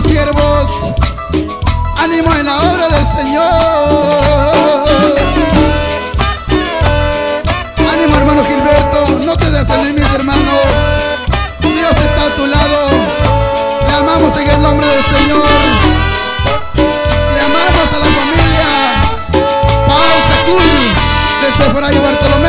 Siervos, ánimo en la obra del Señor. Ánimo hermano Gilberto, no te desanimes hermano. Dios está a tu lado. Le amamos en el nombre del Señor. Le amamos a la familia. Pausa Cool, desde por ahí Bartolomé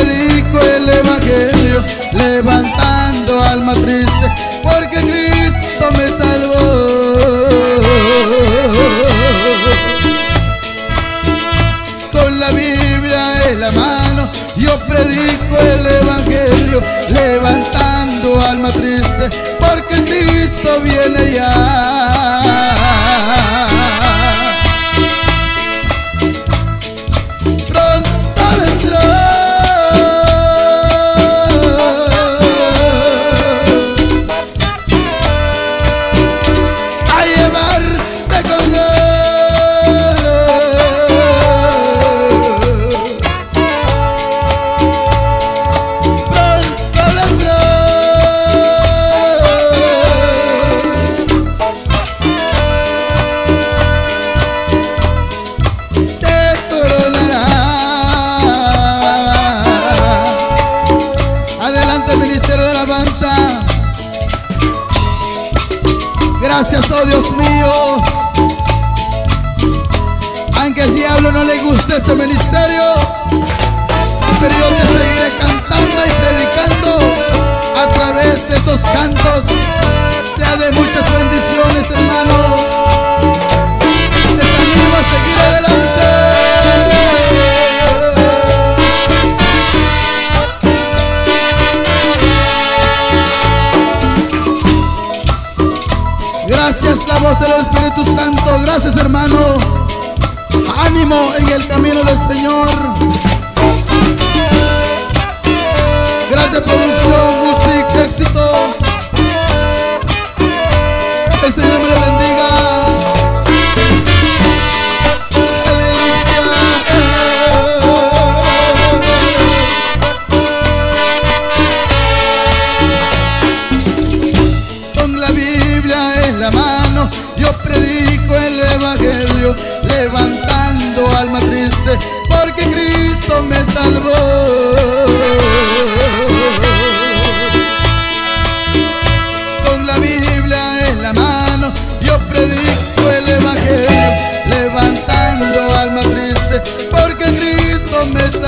predico el Evangelio, levantando alma triste, porque Cristo me salvó. Con la Biblia en la mano, yo predico el Evangelio, levantando alma triste, porque Cristo viene ya. Gracias, oh Dios mío. Aunque el diablo no le guste este ministerio, pero yo te seguiré cantando Gracias la voz del Espíritu Santo. Gracias hermano. Ánimo en el camino del Señor. Gracias producción, música, éxito. Yo predico el Evangelio, levantando alma triste, porque Cristo me salvó. Con la Biblia en la mano, yo predico el Evangelio, levantando alma triste, porque Cristo me salvó.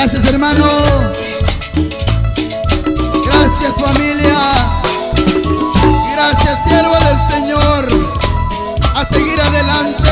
Gracias hermano. Gracias familia. Gracias siervo del Señor. A seguir adelante.